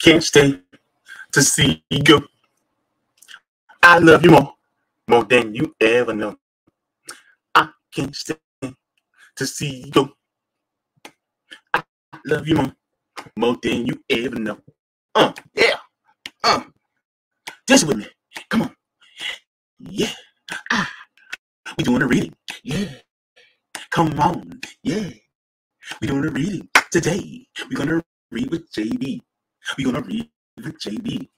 can't stay to see you go. I love you more, more than you ever know. I can't stay to see you go. I love you more, more than you ever know. Uh, yeah. Uh, dance with me. Come on. Yeah. Ah. We doing a reading. Yeah. Come on. Yeah. We doing a reading today. We're gonna read with JB. We're gonna read with JB.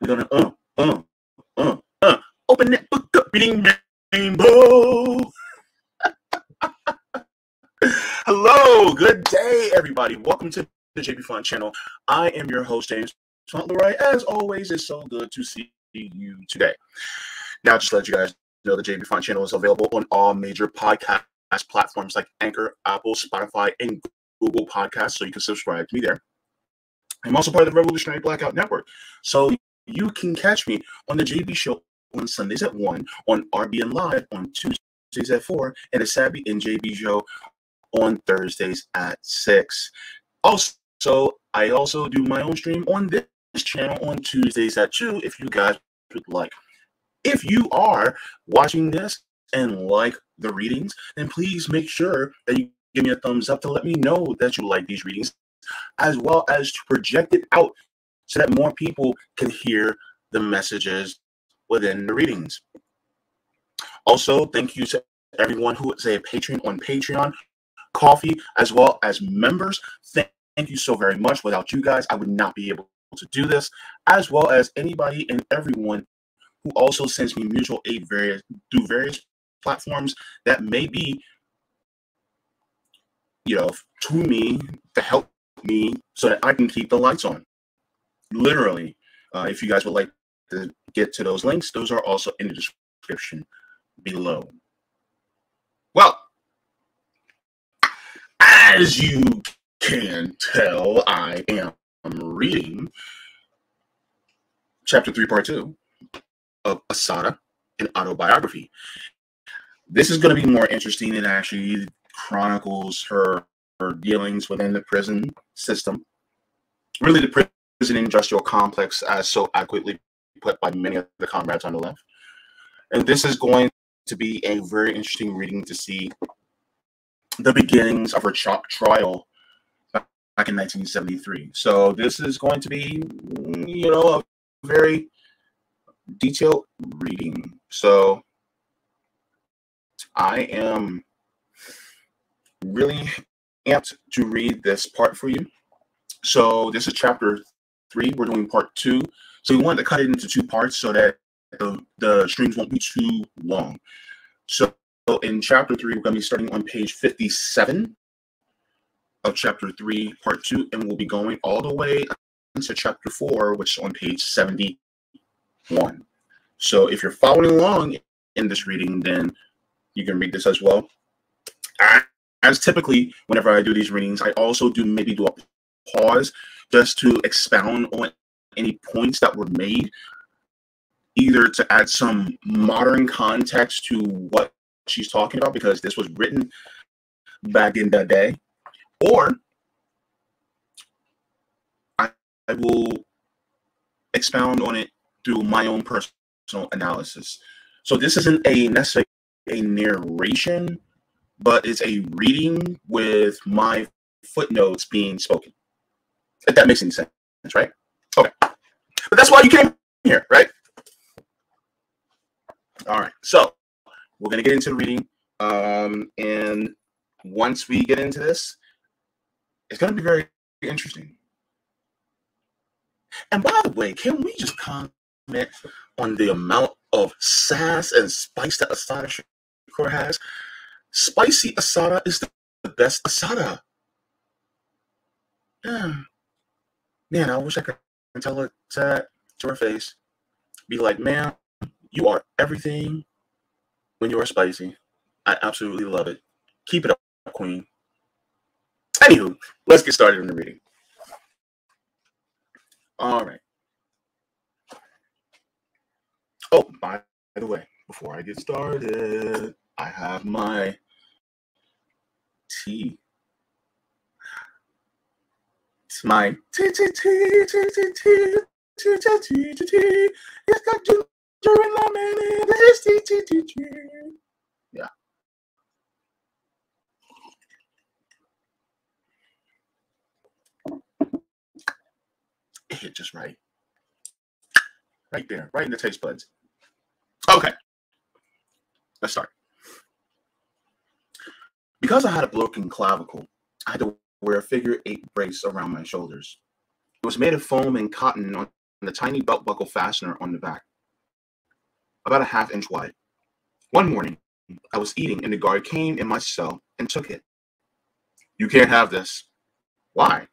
We're gonna uh uh uh uh open that book up reading rainbow. Hello, good day, everybody. Welcome to the Jaybefaunt channel. I am your host, James Fauntleroy. As always, it's so good to see you today. Now, just let you guys know, the Jaybefaunt channel is available on all major podcast platforms like Anchor, Apple, Spotify, and Google Podcasts, so you can subscribe to me there. I'm also part of the Revolutionary Blackout Network, so you can catch me on the JB Show on Sundays at 1, on RBN Live on Tuesdays at 4, and the Savvy and JB Show on Thursdays at 6. Also, I also do my own stream on this channel on Tuesdays at 2 if you guys would like. If you are watching this and like the readings, then please make sure that you give me a thumbs up to let me know that you like these readings, as well as to project it out so that more people can hear the messages within the readings. Also, thank you to everyone who is a patron on Patreon, Ko-fi, as well as members. Thank you so very much. Without you guys, I would not be able to do this, as well as anybody and everyone who also sends me mutual aid various through various platforms that may be, you know, to me to help me so that I can keep the lights on. Literally, uh, if you guys would like to get to those links, those are also in the description below. Well, as you can tell, I am reading chapter three, part two of Assata, an autobiography. This is going to be more interesting It actually chronicles her, her dealings within the prison system. Really, the prison industrial complex, as so adequately put by many of the comrades on the left. And this is going to be a very interesting reading to see the beginnings of her trial back in 1973. So this is going to be, you know, a very detailed reading. So I am really amped to read this part for you. So this is chapter three. We're doing part two. So we wanted to cut it into two parts so that the, the streams won't be too long. So in chapter three, we're going to be starting on page 57 of chapter three, part two, and we'll be going all the way into chapter four, which is on page 71. So if you're following along in this reading, then you can read this as well. As typically, whenever I do these readings, I also do maybe do a pause just to expound on any points that were made, either to add some modern context to what she's talking about, because this was written back in the day, or I, I will expound on it through my own personal analysis. So this isn't a necessarily a narration, but it's a reading with my footnotes being spoken. If that makes any sense, right? Okay. But that's why you came here, right? All right. So we're going to get into the reading. Um, and once we get into this, it's going to be very interesting. And by the way, can we just comment on the amount of sass and spice that Assata Shakur has? Spicy asada is the best asada. Yeah. Man, I wish I could tell it to, to her face. Be like, man, you are everything when you are spicy. I absolutely love it. Keep it up, queen. Anywho, let's get started in the reading. All right. Oh, by the way, before I get started, I have my tea. It's my T T T T T T T T T T T. It's got ginger and lemon in this T T T T. Yeah. It hit just right. Right there, right in the taste buds. Okay. Let's start. Because I had a broken clavicle, I had to wear a figure eight brace around my shoulders. It was made of foam and cotton on the tiny belt buckle fastener on the back, about a half inch wide. One morning, I was eating and the guard came in my cell and took it. You can't have this. Why?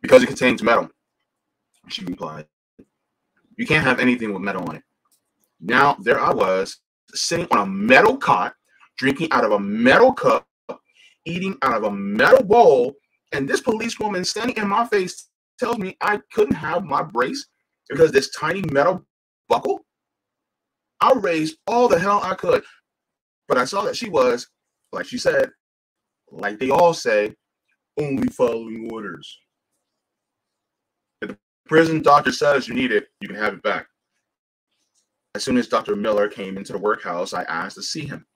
Because it contains metal, she replied. You can't have anything with metal on it. Now, there I was, sitting on a metal cot, drinking out of a metal cup eating out of a metal bowl, and this policewoman standing in my face tells me I couldn't have my brace because this tiny metal buckle. I raised all the hell I could, but I saw that she was, like she said, like they all say, only following orders. If the prison doctor says you need it, you can have it back. As soon as Dr. Miller came into the workhouse, I asked to see him.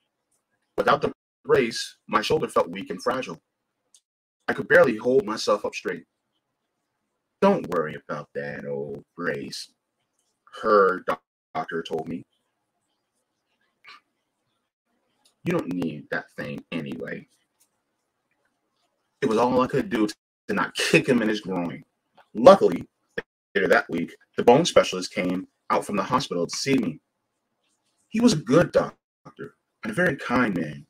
Without the brace, my shoulder felt weak and fragile. I could barely hold myself up straight. Don't worry about that old brace, her doctor told me. You don't need that thing anyway. It was all I could do to not kick him in his groin. Luckily, later that week, the bone specialist came out from the hospital to see me. He was a good doctor and a very kind man.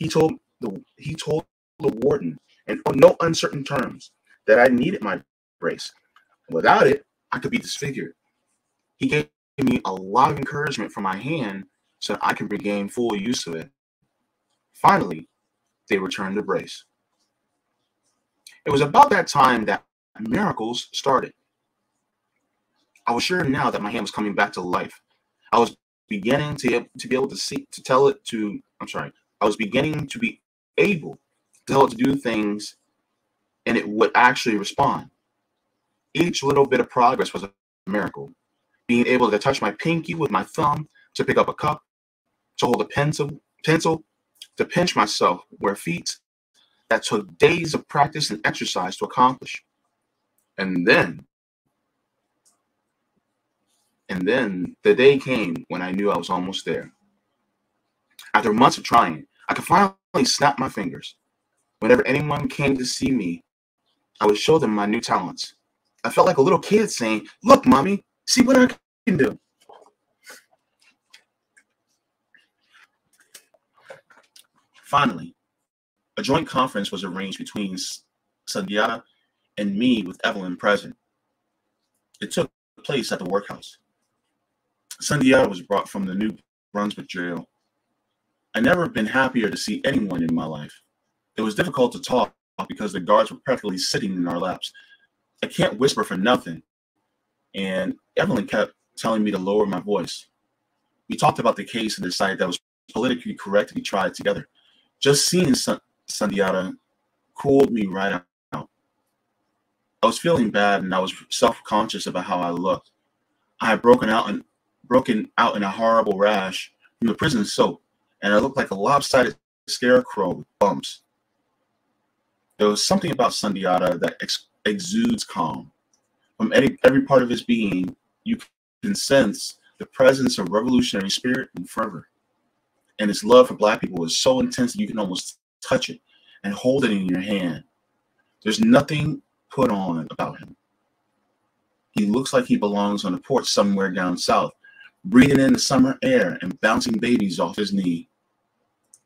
He told the he told the warden, on no uncertain terms, that I needed my brace. Without it, I could be disfigured. He gave me a lot of encouragement for my hand so I can regain full use of it. Finally, they returned the brace. It was about that time that miracles started. I was sure now that my hand was coming back to life. I was beginning to, to be able to see to tell it to I'm sorry, I was beginning to be able to it to do things and it would actually respond. Each little bit of progress was a miracle. Being able to touch my pinky with my thumb, to pick up a cup, to hold a pencil, pencil, to pinch myself where feet that took days of practice and exercise to accomplish. And then, and then the day came when I knew I was almost there. After months of trying, I could finally snap my fingers. Whenever anyone came to see me, I would show them my new talents. I felt like a little kid saying, Look, mommy, see what I can do. Finally, a joint conference was arranged between Sundiata and me with Evelyn present. It took place at the workhouse. Sundiata was brought from the New Brunswick jail I never been happier to see anyone in my life. It was difficult to talk because the guards were practically sitting in our laps. I can't whisper for nothing. And Evelyn kept telling me to lower my voice. We talked about the case and decided that was politically correct to be tried together. Just seeing Sundiata cooled me right out. I was feeling bad and I was self-conscious about how I looked. I had broken out and broken out in a horrible rash from the prison soap and I looked like a lopsided scarecrow with bumps. There was something about Sundiata that ex- exudes calm. From any, every part of his being, you can sense the presence of revolutionary spirit and fervor. And his love for black people is so intense that you can almost touch it and hold it in your hand. There's nothing put on about him. He looks like he belongs on a porch somewhere down south, breathing in the summer air and bouncing babies off his knee.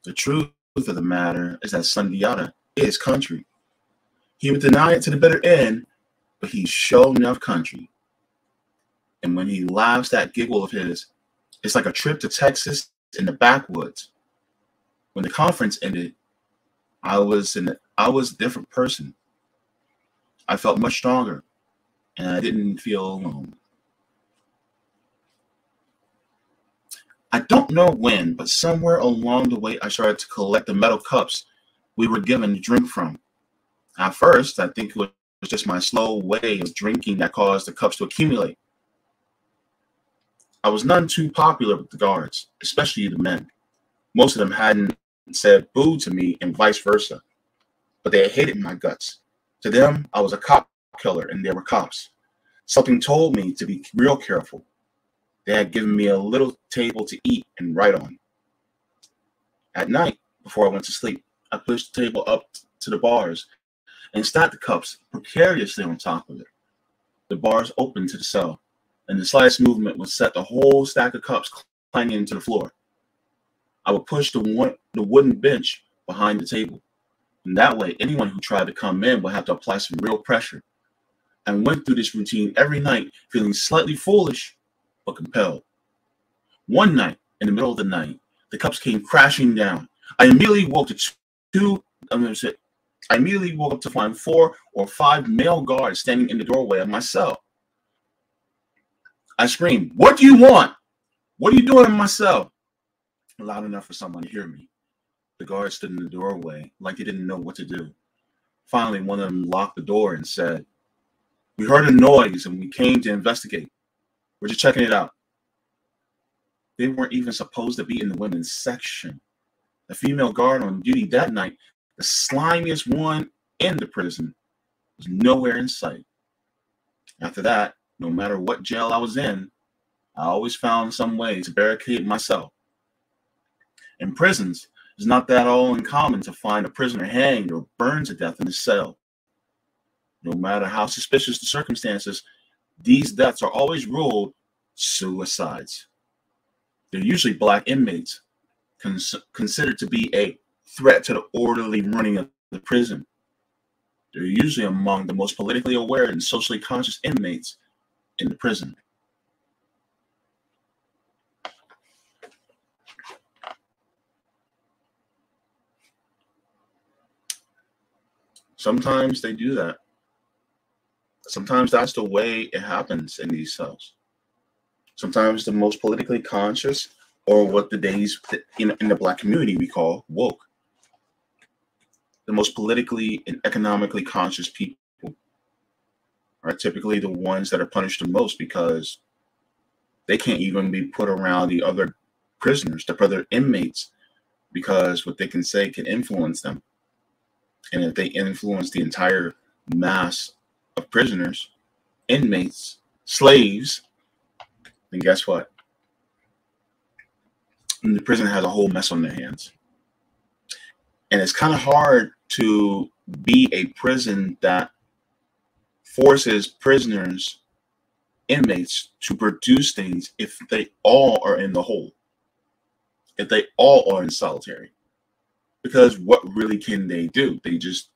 The truth of the matter is that Sundiata is country. He would deny it to the bitter end, but he's shown enough country. And when he laughs that giggle of his, it's like a trip to Texas in the backwoods. When the conference ended, I was in I was a different person. I felt much stronger, and I didn't feel alone. I don't know when, but somewhere along the way, I started to collect the metal cups we were given to drink from. At first, I think it was just my slow way of drinking that caused the cups to accumulate. I was none too popular with the guards, especially the men. Most of them hadn't said boo to me and vice versa, but they hated my guts. To them, I was a cop killer and they were cops. Something told me to be real careful. They had given me a little table to eat and write on. At night, before I went to sleep, I pushed the table up to the bars and stacked the cups precariously on top of it. The bars opened to the cell, and the slightest movement would set the whole stack of cups clanging into the floor. I would push the, one, the wooden bench behind the table, and that way anyone who tried to come in would have to apply some real pressure. I went through this routine every night, feeling slightly foolish but compelled. One night, in the middle of the night, the cups came crashing down. I immediately woke to two. I'm to say, I immediately woke up to find four or five male guards standing in the doorway of my cell. I screamed, What do you want? What are you doing in my cell? Loud enough for someone to hear me. The guards stood in the doorway like they didn't know what to do. Finally, one of them locked the door and said, We heard a noise and we came to investigate. We're just checking it out. They weren't even supposed to be in the women's section. The female guard on duty that night, the slimiest one in the prison, was nowhere in sight. After that, no matter what jail I was in, I always found some way to barricade myself. In prisons, it's not that all uncommon to find a prisoner hanged or burned to death in a cell. No matter how suspicious the circumstances, these deaths are always ruled suicides. They're usually black inmates cons- considered to be a threat to the orderly running of the prison. They're usually among the most politically aware and socially conscious inmates in the prison. Sometimes they do that. Sometimes that's the way it happens in these cells. Sometimes the most politically conscious, or what the days in, in the black community we call woke, the most politically and economically conscious people are typically the ones that are punished the most because they can't even be put around the other prisoners, the other inmates, because what they can say can influence them. And if they influence the entire mass of prisoners, inmates, slaves, then guess what? And the prison has a whole mess on their hands. And it's kind of hard to be a prison that forces prisoners, inmates to produce things if they all are in the hole, if they all are in solitary. Because what really can they do? They just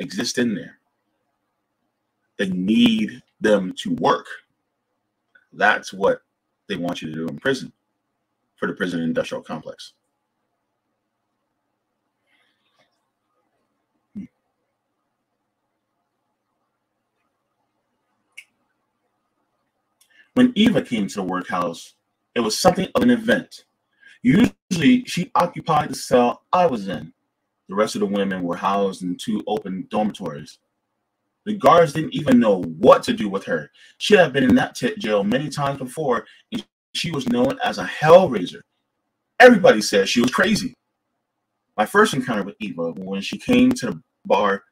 exist in there. They need them to work. That's what they want you to do in prison for the prison industrial complex. When Eva came to the workhouse, it was something of an event. Usually, she occupied the cell I was in. The rest of the women were housed in two open dormitories. The guards didn't even know what to do with her. She had been in that t- jail many times before, and she was known as a hellraiser. Everybody said she was crazy. My first encounter with Eva when she came to the bar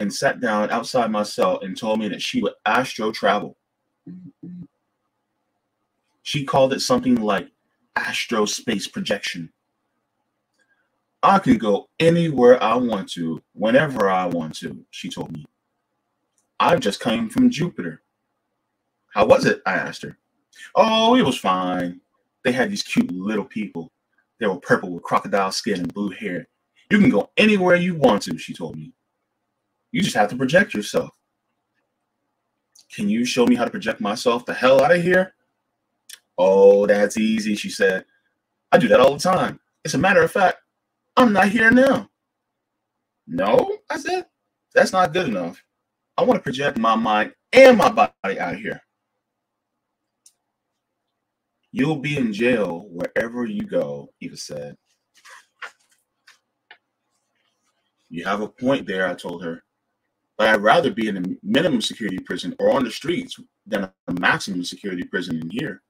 and sat down outside my cell and told me that she would astro travel. She called it something like astro space projection. I can go anywhere I want to, whenever I want to, she told me. I just came from Jupiter. How was it? I asked her. Oh, it was fine. They had these cute little people. They were purple with crocodile skin and blue hair. You can go anywhere you want to, she told me. You just have to project yourself. Can you show me how to project myself the hell out of here? Oh, that's easy, she said. I do that all the time. As a matter of fact, I'm not here now. No, I said, that's not good enough. I want to project my mind and my body out here. You'll be in jail wherever you go, Eva said. You have a point there, I told her. But I'd rather be in a minimum security prison or on the streets than a maximum security prison in here.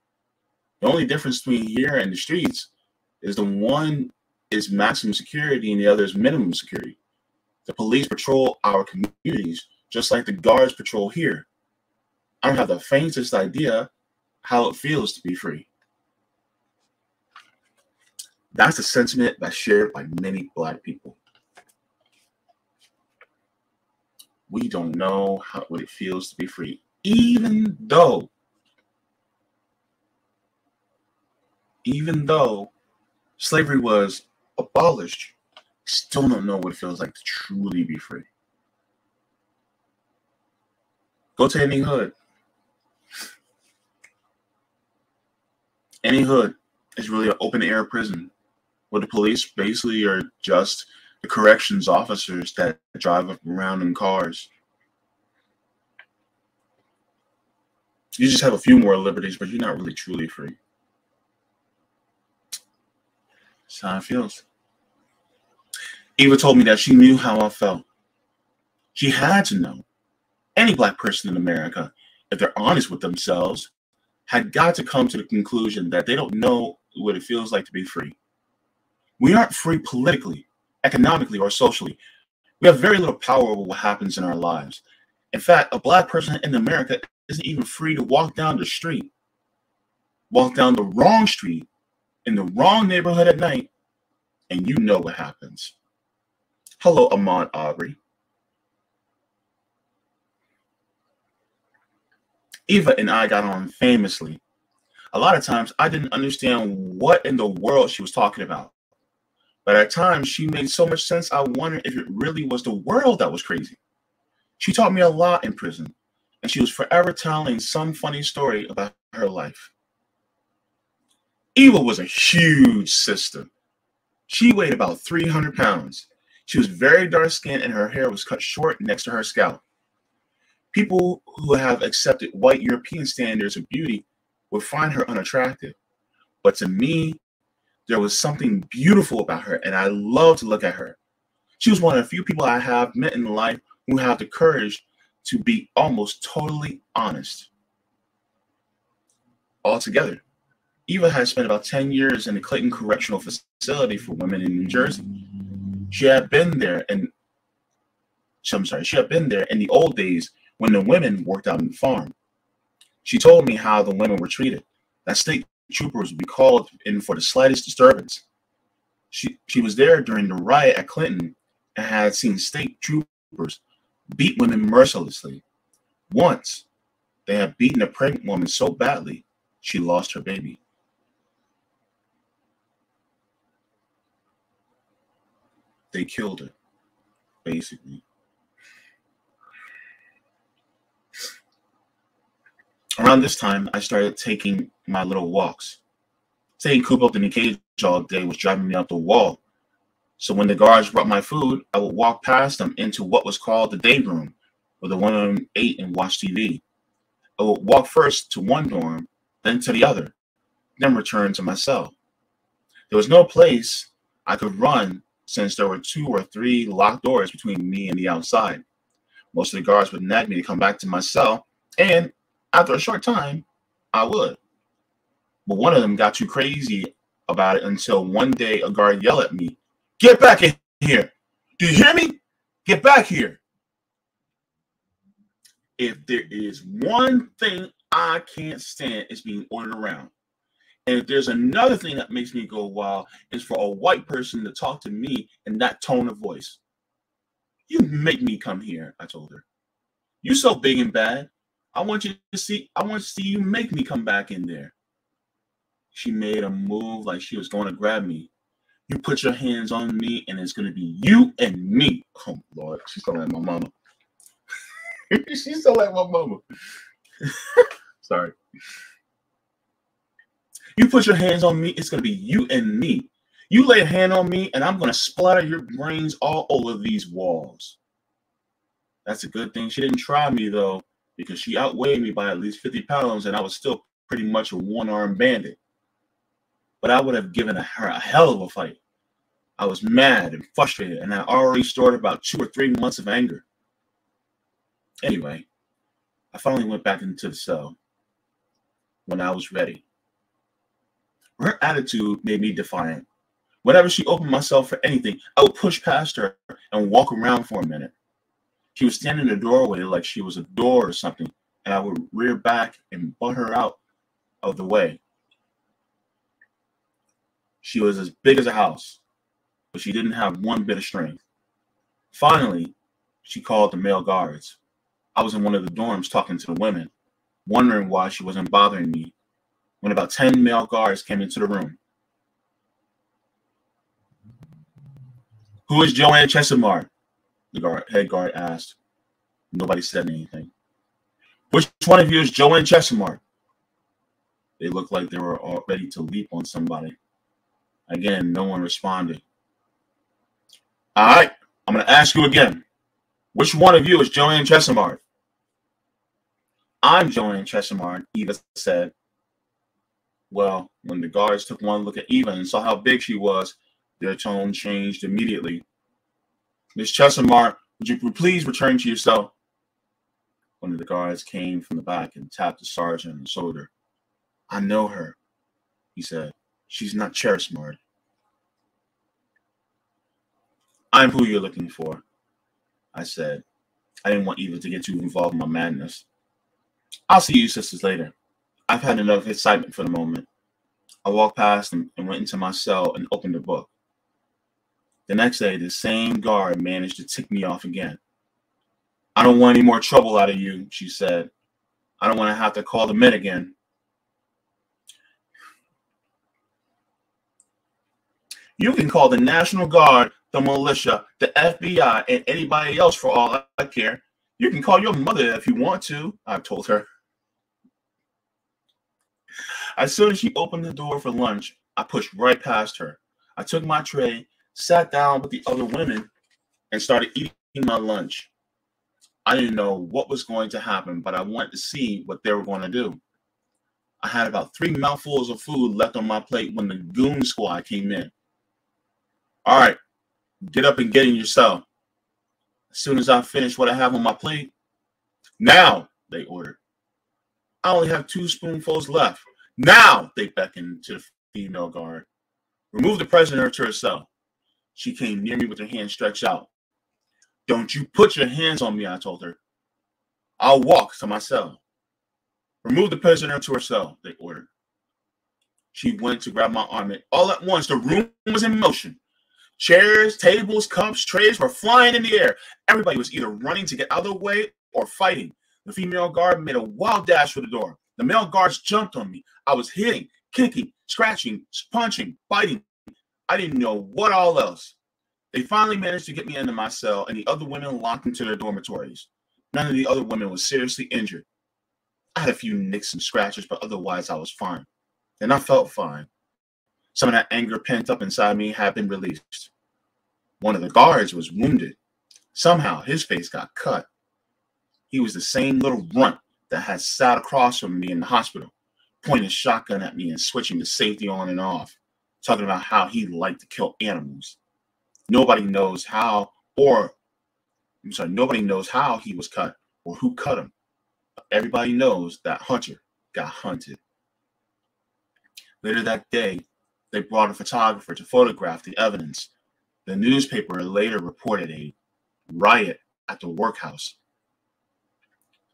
The only difference between here and the streets is the one is maximum security and the other is minimum security. The police patrol our communities just like the guards patrol here. I don't have the faintest idea how it feels to be free. That's a sentiment that's shared by many black people. We don't know how, what it feels to be free, even though, even though slavery was abolished, still don't know what it feels like to truly be free. Go to any hood. Any hood is really an open air prison where the police basically are just the corrections officers that drive around in cars. You just have a few more liberties, but you're not really truly free. That's how it feels. Eva told me that she knew how I felt. She had to know. Any black person in America, if they're honest with themselves, had got to come to the conclusion that they don't know what it feels like to be free. We aren't free politically, economically, or socially. We have very little power over what happens in our lives. In fact, a black person in America isn't even free to walk down the street, walk down the wrong street in the wrong neighborhood at night, and you know what happens. Hello, Ahmaud Arbery. Eva and I got on famously. A lot of times I didn't understand what in the world she was talking about. But at times she made so much sense, I wondered if it really was the world that was crazy. She taught me a lot in prison, and she was forever telling some funny story about her life. Eva was a huge sister. She weighed about 300 pounds. She was very dark skinned and her hair was cut short next to her scalp. People who have accepted white European standards of beauty would find her unattractive. But to me, there was something beautiful about her, and I love to look at her. She was one of the few people I have met in life who have the courage to be almost totally honest. Altogether, Eva has spent about 10 years in the Clinton Correctional Facility for Women in New Jersey. She had been there, and I'm sorry, she had been there in the old days when the women worked out on the farm. She told me how the women were treated. That state troopers would be called in for the slightest disturbance. She, she was there during the riot at Clinton and had seen state troopers beat women mercilessly. Once, they had beaten a pregnant woman so badly, she lost her baby. They killed her, basically. Around this time, I started taking my little walks. Staying cooped up in the cage all day was driving me up the wall. So when the guards brought my food, I would walk past them into what was called the day room, where the one of them ate and watched TV. I would walk first to one dorm, then to the other, then return to my cell. There was no place I could run since there were two or three locked doors between me and the outside. Most of the guards would nag me to come back to my cell, and after a short time, I would. But one of them got too crazy about it until one day a guard yelled at me, Get back in here. Do you hear me? Get back here. If there is one thing I can't stand, it's being ordered around. And if there's another thing that makes me go wild, is for a white person to talk to me in that tone of voice. You make me come here, I told her. You so big and bad. I want you to see, I want to see you make me come back in there. She made a move like she was going to grab me. You put your hands on me, and it's going to be you and me. Oh, Lord. She's so like my mama. She's so like my mama. Sorry. You put your hands on me, it's going to be you and me. You lay a hand on me, and I'm going to splatter your brains all over these walls. That's a good thing. She didn't try me, though because she outweighed me by at least 50 pounds and I was still pretty much a one armed bandit. But I would have given her a hell of a fight. I was mad and frustrated, and I already stored about two or three months of anger. Anyway, I finally went back into the cell when I was ready. Her attitude made me defiant. Whenever she opened myself for anything, I would push past her and walk around for a minute. She was standing in the doorway like she was a door or something, and I would rear back and butt her out of the way. She was as big as a house, but she didn't have one bit of strength. Finally, she called the male guards. I was in one of the dorms talking to the women, wondering why she wasn't bothering me, when about 10 male guards came into the room. Who is Joanne Chesimard? The guard, head guard asked. Nobody said anything. Which one of you is Joanne Chesimard? They looked like they were all ready to leap on somebody. Again, no one responded. All right, I'm going to ask you again. Which one of you is Joanne Chesimard? I'm Joanne Chesimard, Eva said. Well, when the guards took one look at Eva and saw how big she was, their tone changed immediately. Miss Chesimard, would you please return to your cell? One of the guards came from the back and tapped the sergeant on the shoulder. I know her, he said. She's not Chesimard. I'm who you're looking for, I said. I didn't want Eva to get too involved in my madness. I'll see you sisters later. I've had enough excitement for the moment. I walked past them and went into my cell and opened the book. The next day, the same guard managed to tick me off again. I don't want any more trouble out of you, she said. I don't want to have to call the men again. You can call the National Guard, the militia, the FBI, and anybody else for all I care. You can call your mother if you want to, I told her. As soon as she opened the door for lunch, I pushed right past her. I took my tray, sat down with the other women, and started eating my lunch. I didn't know what was going to happen, but I wanted to see what they were going to do. I had about three mouthfuls of food left on my plate when the goon squad came in. All right, get up and get in your cell. As soon as I finish what I have on my plate, now, they ordered. I only have two spoonfuls left. Now, they beckoned to the female guard. Remove the prisoner to her cell. She came near me with her hand stretched out. Don't you put your hands on me, I told her. I'll walk to my cell. Remove the prisoner to her cell, they ordered. She went to grab my arm, and all at once the room was in motion. Chairs, tables, cups, trays were flying in the air. Everybody was either running to get out of the way or fighting. The female guard made a wild dash for the door. The male guards jumped on me. I was hitting, kicking, scratching, punching, biting. I didn't know what all else. They finally managed to get me into my cell, and the other women locked into their dormitories. None of the other women was seriously injured. I had a few nicks and scratches, but otherwise I was fine. And I felt fine. Some of that anger pent up inside me had been released. One of the guards was wounded. Somehow his face got cut. He was the same little runt that had sat across from me in the hospital, pointing a shotgun at me and switching the safety on and off, talking about how he liked to kill animals. Nobody knows how, or I'm sorry, nobody knows how he was cut or who cut him. Everybody knows that Hunter got hunted. Later that day, they brought a photographer to photograph the evidence. The newspaper later reported a riot at the workhouse.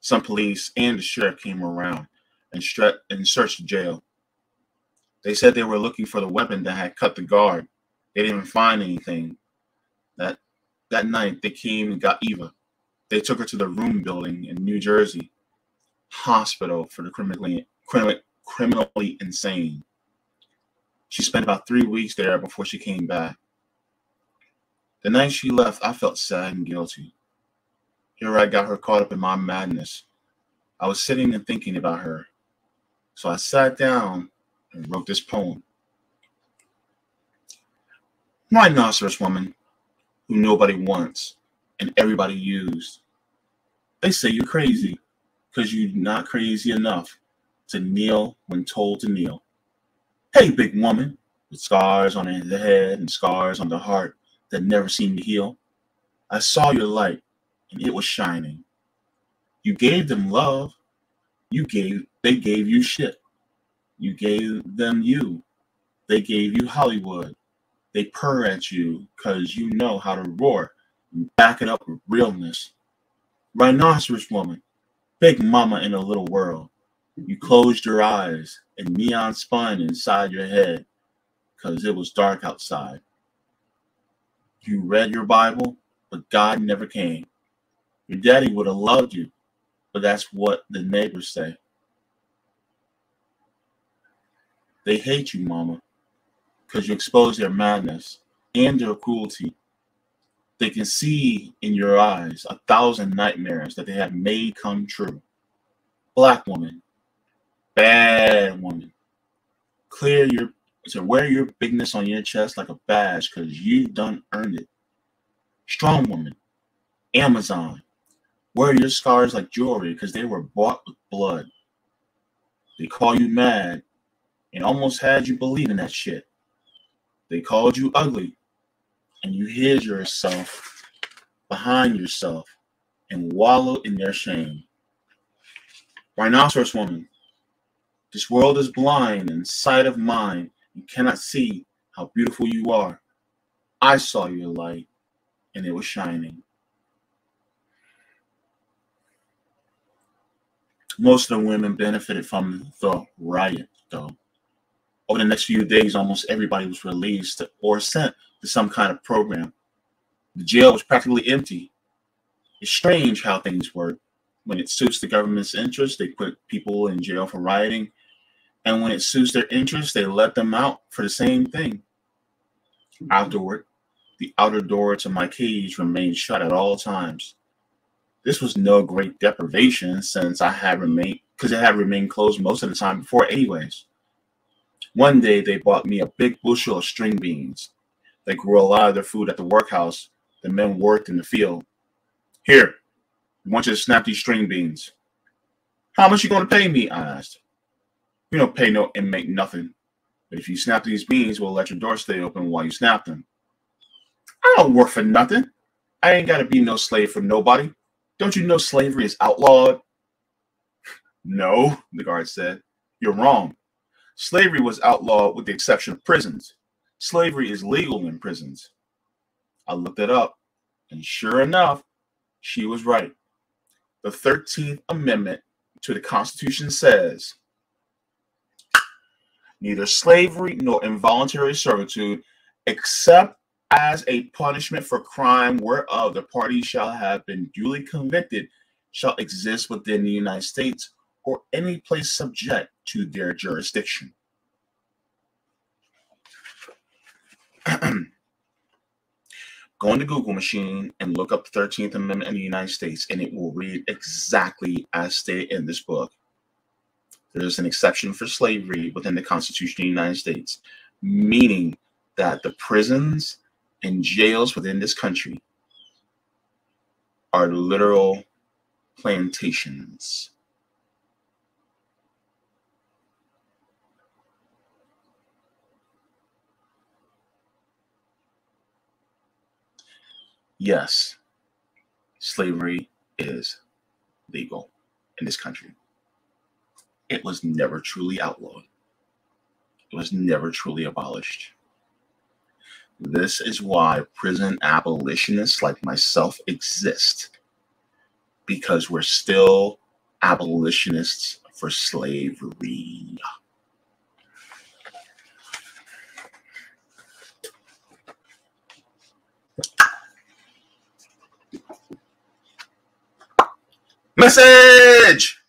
Some police and the sheriff came around and, stre- and searched the jail. They said they were looking for the weapon that had cut the guard. They didn't find anything. That that night they came and got Eva. They took her to the Vroom building in New Jersey, hospital for the criminally criminally, criminally insane. She spent about three weeks there before she came back. The night she left, I felt sad and guilty. Here I got her caught up in my madness. I was sitting and thinking about her. So I sat down and wrote this poem. Rhinoceros woman who nobody wants and everybody used. They say you're crazy because you're not crazy enough to kneel when told to kneel. Hey, big woman, with scars on the head and scars on the heart that never seem to heal. I saw your light, and it was shining. You gave them love. You gave they gave you shit. You gave them you. They gave you Hollywood. They purr at you because you know how to roar and back it up with realness. Rhinoceros woman, big mama in a little world. You closed your eyes and neon spun inside your head because it was dark outside. You read your Bible, but God never came. Your daddy would have loved you, but that's what the neighbors say. They hate you, mama, because you expose their madness and their cruelty. They can see in your eyes a thousand nightmares that they have made come true. Black woman, bad woman, clear your to wear your bigness on your chest like a badge because you done earned it. Strong woman, Amazon, wear your scars like jewelry because they were bought with blood. They call you mad and almost had you believe in that shit. They called you ugly and you hid yourself behind yourself and wallowed in their shame. Rhinoceros woman, this world is blind and sight of mine. You cannot see how beautiful you are. I saw your light and it was shining. Most of the women benefited from the riot, though. Over the next few days, almost everybody was released or sent to some kind of program. The jail was practically empty. It's strange how things work. When it suits the government's interest, they put people in jail for rioting. And when it suits their interest, they let them out for the same thing. Outdoor, the outer door to my cage remained shut at all times. This was no great deprivation since I had remained because it had remained closed most of the time before, anyways. One day they bought me a big bushel of string beans. They grew a lot of their food at the workhouse. The men worked in the field. Here, I want you to snap these string beans. How much you going to pay me? I asked. You don't pay no inmate nothing. But if you snap these beans, we'll let your door stay open while you snap them. I don't work for nothing. I ain't got to be no slave for nobody. Don't you know slavery is outlawed? No, the guard said. You're wrong. Slavery was outlawed with the exception of prisons. Slavery is legal in prisons. I looked it up, and sure enough, she was right. The 13th Amendment to the Constitution says neither slavery nor involuntary servitude, except as a punishment for crime whereof the party shall have been duly convicted, shall exist within the United States or any place subject to their jurisdiction. Go on the Google machine and look up the 13th Amendment in the United States, and it will read exactly as stated in this book. There's an exception for slavery within the Constitution of the United States, meaning that the prisons and jails within this country are literal plantations. Yes, slavery is legal in this country. It was never truly outlawed. It was never truly abolished. This is why prison abolitionists like myself exist, because we're still abolitionists for slavery. Message!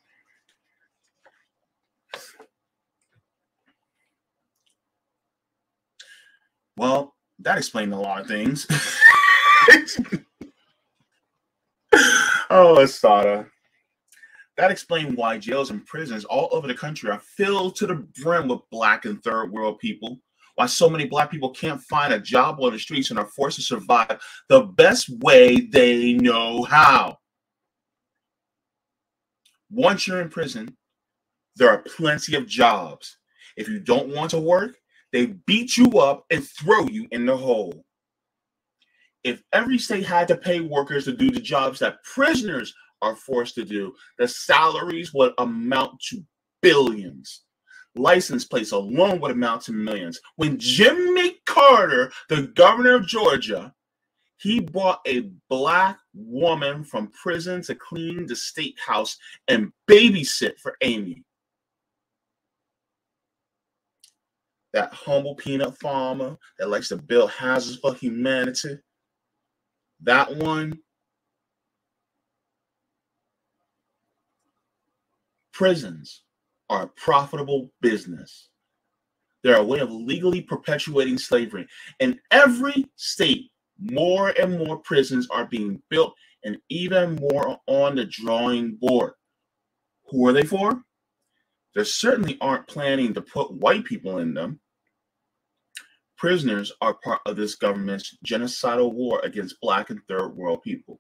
Well, that explained a lot of things. oh, Assata. That explained why jails and prisons all over the country are filled to the brim with black and third world people. Why so many black people can't find a job on the streets and are forced to survive the best way they know how. Once you're in prison, there are plenty of jobs. If you don't want to work, they beat you up and throw you in the hole. If every state had to pay workers to do the jobs that prisoners are forced to do, the salaries would amount to billions. License plates alone would amount to millions. When Jimmy Carter, the governor of Georgia, he brought a black woman from prison to clean the state house and babysit for Amy. That humble peanut farmer that likes to build houses for humanity. That one. Prisons are a profitable business. They're a way of legally perpetuating slavery. In every state, more and more prisons are being built and even more on the drawing board. Who are they for? They certainly aren't planning to put white people in them. Prisoners are part of this government's genocidal war against Black and Third World people.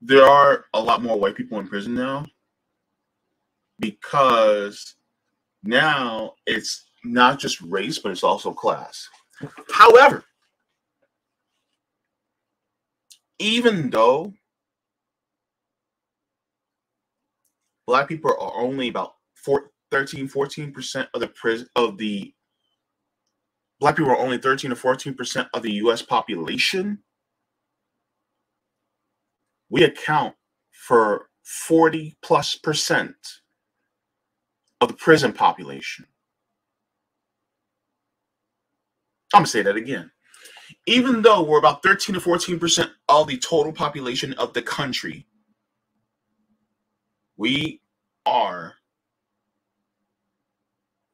There are a lot more white people in prison now because now it's not just race, but it's also class. However, even though black people are only about 4, 13, 14% of the prison of the black people are only 13 to 14% of the US population, we account for 40 plus percent of the prison population. I'm gonna say that again. Even though we're about 13 to 14 percent of the total population of the country, we are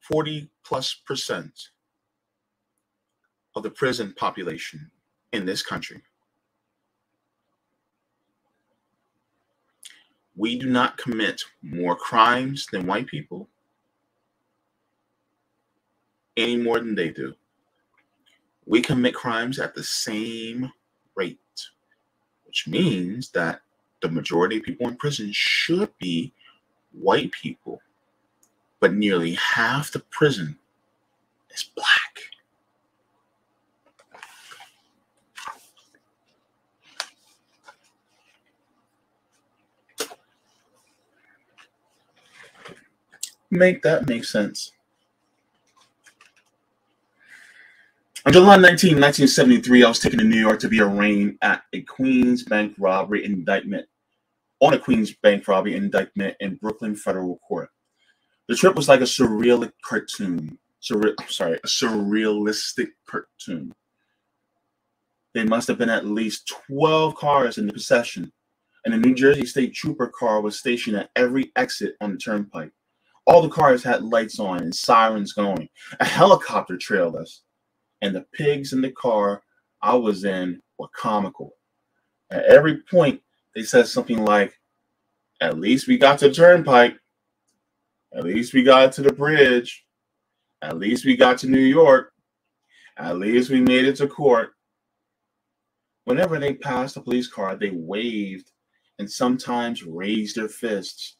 40 plus percent of the prison population in this country. We do not commit more crimes than white people any more than they do we commit crimes at the same rate, which means that the majority of people in prison should be white people, but nearly half the prison is black. Make that make sense. On July 19, 1973, I was taken to New York to be arraigned at a Queens Bank robbery indictment on a Queens Bank robbery indictment in Brooklyn Federal Court. The trip was like a surreal cartoon. Sorry, a surrealistic cartoon. There must have been at least 12 cars in the procession, and a New Jersey State Trooper car was stationed at every exit on the turnpike. All the cars had lights on and sirens going. A helicopter trailed us and the pigs in the car I was in were comical. At every point, they said something like, At least we got to the turnpike. At least we got to the bridge. At least we got to New York. At least we made it to court. Whenever they passed a police car, they waved and sometimes raised their fists.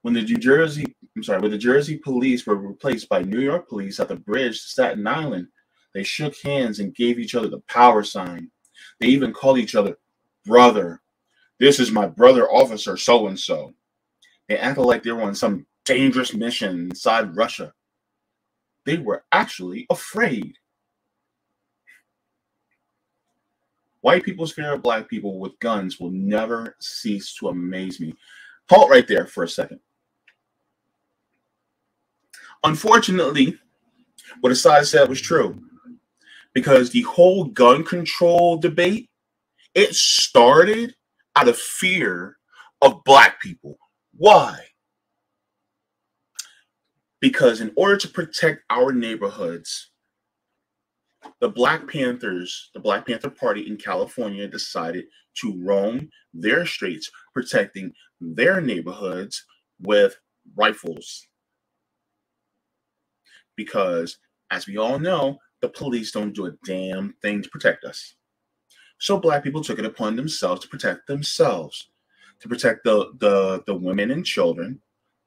When the New Jersey, I'm sorry, when the Jersey police were replaced by New York police at the bridge to Staten Island, they shook hands and gave each other the power sign. They even called each other brother. This is my brother officer, so and so. They acted like they were on some dangerous mission inside Russia. They were actually afraid. White people's fear of black people with guns will never cease to amaze me. Halt right there for a second. Unfortunately, what Assata said was true because the whole gun control debate it started out of fear of black people. Why? Because in order to protect our neighborhoods, the Black Panthers, the Black Panther Party in California decided to roam their streets, protecting their neighborhoods with rifles. Because, as we all know, the police don't do a damn thing to protect us. So black people took it upon themselves to protect themselves, to protect the, the, the women and children,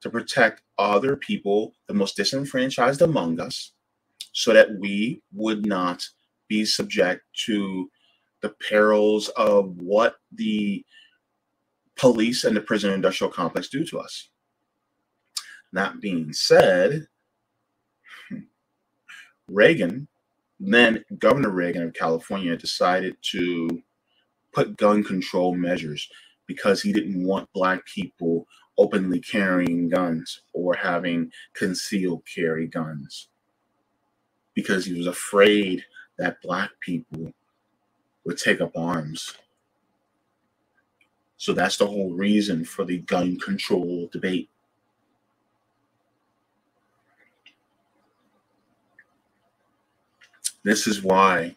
to protect other people, the most disenfranchised among us, so that we would not be subject to the perils of what the police and the prison industrial complex do to us. That being said, hmm, Reagan, then Governor Reagan of California, decided to put gun control measures because he didn't want Black people openly carrying guns or having concealed carry guns because he was afraid that Black people would take up arms. So that's the whole reason for the gun control debate. This is why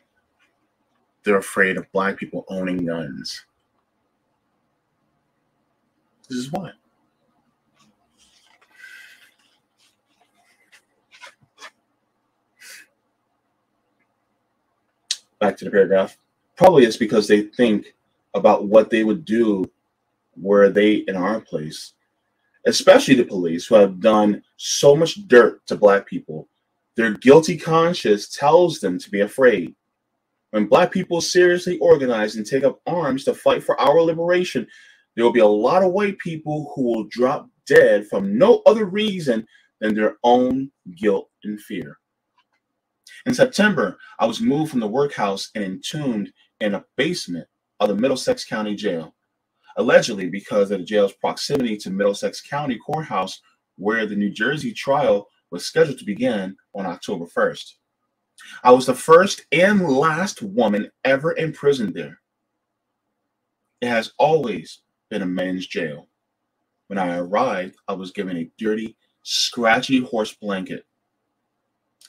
they're afraid of black people owning guns. This is why. Back to the paragraph. Probably it's because they think about what they would do were they in our place, especially the police who have done so much dirt to black people their guilty conscience tells them to be afraid. When Black people seriously organize and take up arms to fight for our liberation, there will be a lot of white people who will drop dead from no other reason than their own guilt and fear. In September, I was moved from the workhouse and entombed in a basement of the Middlesex County Jail, allegedly because of the jail's proximity to Middlesex County Courthouse, where the New Jersey trial was scheduled to begin on October 1st. I was the first and last woman ever imprisoned there. It has always been a men's jail. When I arrived, I was given a dirty, scratchy horse blanket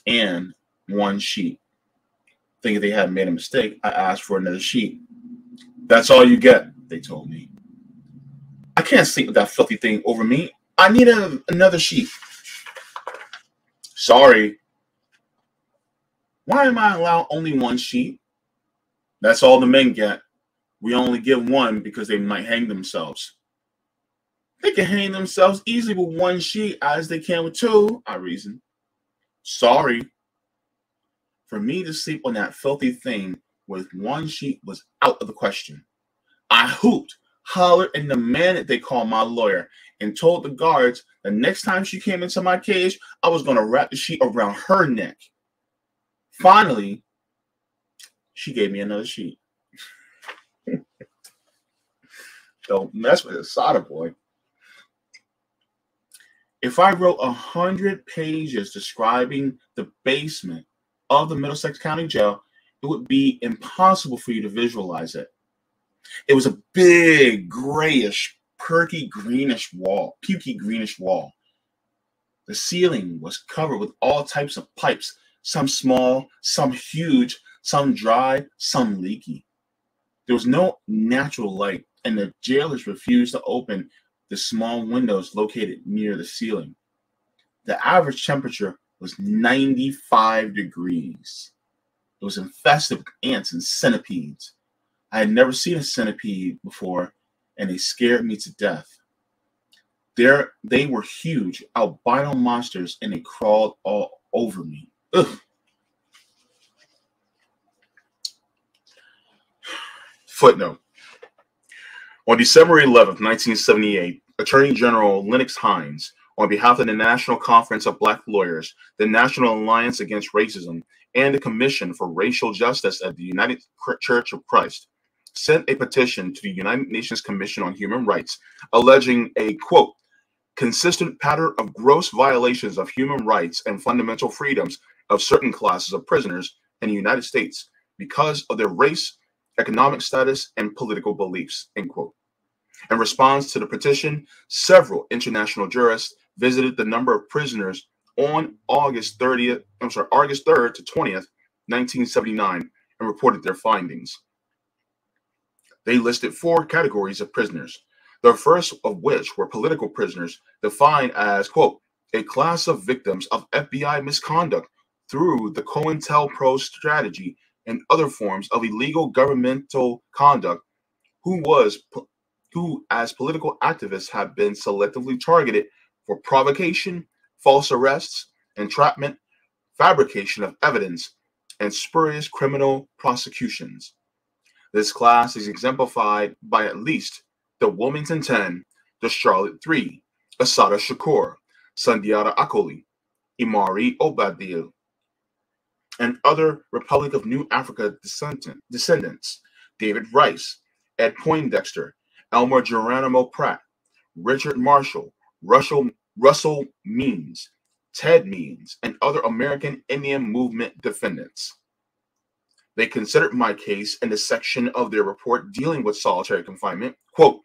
and one sheet. Thinking they had made a mistake, I asked for another sheet. That's all you get, they told me. I can't sleep with that filthy thing over me. I need a, another sheet. Sorry. Why am I allowed only one sheet? That's all the men get. We only give one because they might hang themselves. They can hang themselves easily with one sheet as they can with two, I reason. Sorry. For me to sleep on that filthy thing with one sheet was out of the question. I hooped, hollered, and demanded they call my lawyer and told the guards the next time she came into my cage, I was going to wrap the sheet around her neck. Finally, she gave me another sheet. Don't mess with Assata boy. If I wrote a hundred pages describing the basement of the Middlesex County Jail, it would be impossible for you to visualize it. It was a big grayish perky greenish wall, pukey greenish wall. The ceiling was covered with all types of pipes, some small, some huge, some dry, some leaky. There was no natural light, and the jailers refused to open the small windows located near the ceiling. The average temperature was 95 degrees. It was infested with ants and centipedes. I had never seen a centipede before, and they scared me to death. They're, they were huge, albino monsters, and they crawled all over me. Ugh. Footnote. On December 11, 1978, Attorney General Lennox Hinds, on behalf of the National Conference of Black Lawyers, the National Alliance Against Racism, and the Commission for Racial Justice at the United Church of Christ, sent a petition to the United Nations Commission on Human Rights alleging a quote consistent pattern of gross violations of human rights and fundamental freedoms of certain classes of prisoners in the United States because of their race, economic status, and political beliefs. End quote. In response to the petition, several international jurists visited the number of prisoners on August 30th, I'm sorry, August 3rd to 20th, 1979, and reported their findings. They listed four categories of prisoners, the first of which were political prisoners, defined as, quote, a class of victims of FBI misconduct through the COINTELPRO strategy and other forms of illegal governmental conduct who was who as political activists have been selectively targeted for provocation, false arrests, entrapment, fabrication of evidence, and spurious criminal prosecutions. This class is exemplified by at least the Wilmington 10, the Charlotte 3, Assata Shakur, Sundiata Acoli, Imari Obadele, and other Republic of New Africa descendants, David Rice, Ed Poindexter, Elmer Geronimo Pratt, Richard Marshall, Russell, Russell Means, Ted Means, and other American Indian movement defendants. They considered my case in the section of their report dealing with solitary confinement. Quote,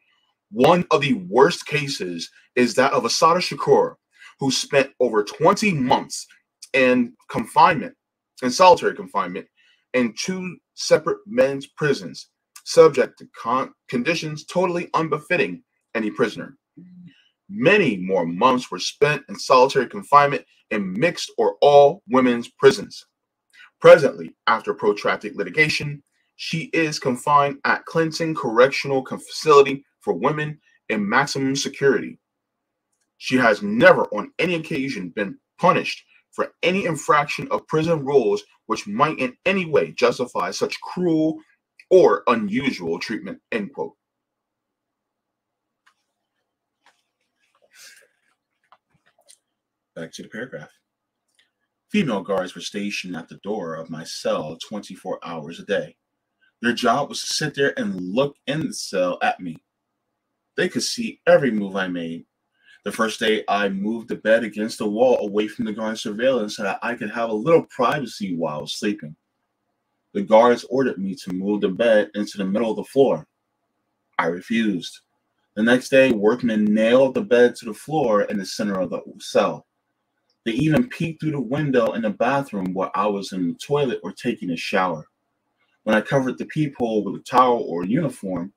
one of the worst cases is that of Assata Shakur, who spent over 20 months in confinement, in solitary confinement, in two separate men's prisons, subject to con- conditions totally unbefitting any prisoner. Many more months were spent in solitary confinement in mixed or all women's prisons. Presently, after protracted litigation, she is confined at Clinton Correctional Facility for Women in maximum security. She has never on any occasion been punished for any infraction of prison rules which might in any way justify such cruel or unusual treatment. End quote. Back to the paragraph. Female guards were stationed at the door of my cell 24 hours a day. Their job was to sit there and look in the cell at me. They could see every move I made. The first day, I moved the bed against the wall away from the guard's surveillance so that I could have a little privacy while sleeping. The guards ordered me to move the bed into the middle of the floor. I refused. The next day, workmen nailed the bed to the floor in the center of the cell. They even peeked through the window in the bathroom while I was in the toilet or taking a shower. When I covered the peephole with a towel or a uniform,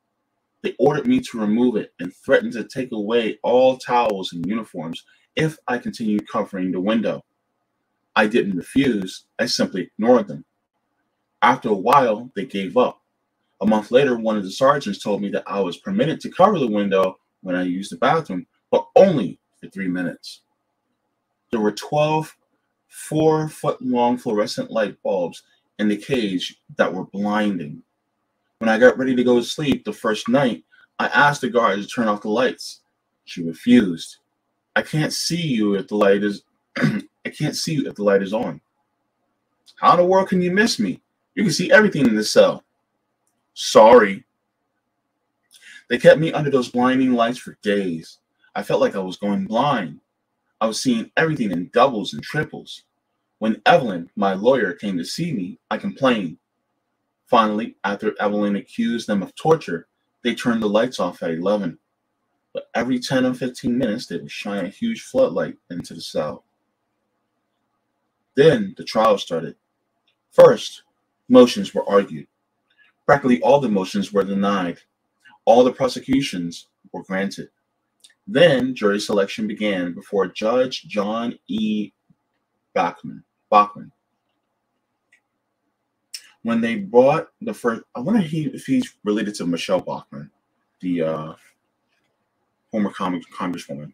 they ordered me to remove it and threatened to take away all towels and uniforms if I continued covering the window. I didn't refuse, I simply ignored them. After a while, they gave up. A month later, one of the sergeants told me that I was permitted to cover the window when I used the bathroom, but only for three minutes. There were 12 four foot long fluorescent light bulbs in the cage that were blinding. When I got ready to go to sleep the first night, I asked the guard to turn off the lights. She refused. I can't see you if the light is I can't see you if the light is on. How in the world can you miss me? You can see everything in the cell. Sorry. They kept me under those blinding lights for days. I felt like I was going blind. I was seeing everything in doubles and triples. When Evelyn, my lawyer, came to see me, I complained. Finally, after Evelyn accused them of torture, they turned the lights off at 11. But every 10 or 15 minutes, they would shine a huge floodlight into the cell. Then the trial started. First, motions were argued. Practically all the motions were denied. All the prosecutions were granted. Then jury selection began before Judge John E. Bachman. Bachman. When they brought the first, I wonder if, he, if he's related to Michele Bachmann, the uh, former congresswoman.